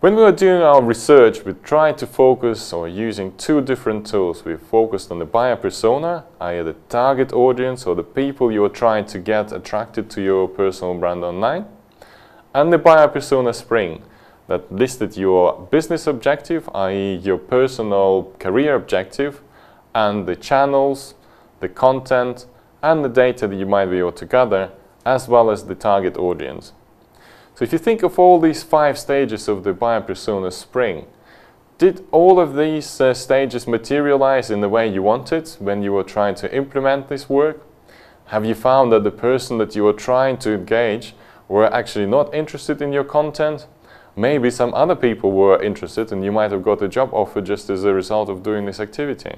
When we were doing our research, we tried to focus or using two different tools. We focused on the buyer persona, i.e. the target audience or the people you are trying to get attracted to your personal brand online, and the buyer persona spring that listed your business objective, i.e. your personal career objective, and the channels, the content, and the data that you might be able to gather, as well as the target audience. So if you think of all these five stages of the buyer persona spring, did all of these uh, stages materialize in the way you wanted when you were trying to implement this work? Have you found that the person that you were trying to engage were actually not interested in your content? Maybe some other people were interested and you might have got a job offer just as a result of doing this activity.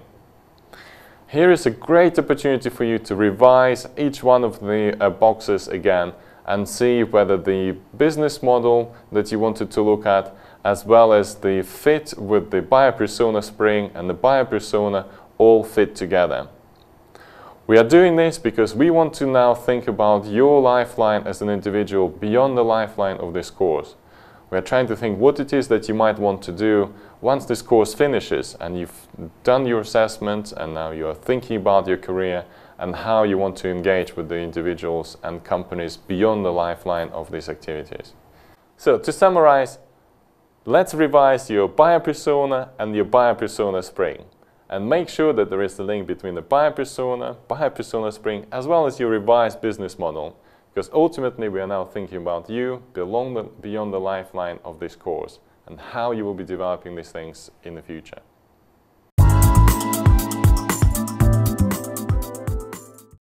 Here is a great opportunity for you to revise each one of the uh, boxes again and see whether the business model that you wanted to look at as well as the fit with the buyer persona spring and the buyer persona all fit together. We are doing this because we want to now think about your lifeline as an individual beyond the lifeline of this course. We are trying to think what it is that you might want to do once this course finishes and you've done your assessment and now you're thinking about your career and how you want to engage with the individuals and companies beyond the lifeline of these activities. So to summarize, let's revise your buyer persona and your buyer persona spring and make sure that there is a link between the buyer persona, buyer persona spring, as well as your revised business model. Because ultimately we are now thinking about you the, beyond the lifeline of this course and how you will be developing these things in the future.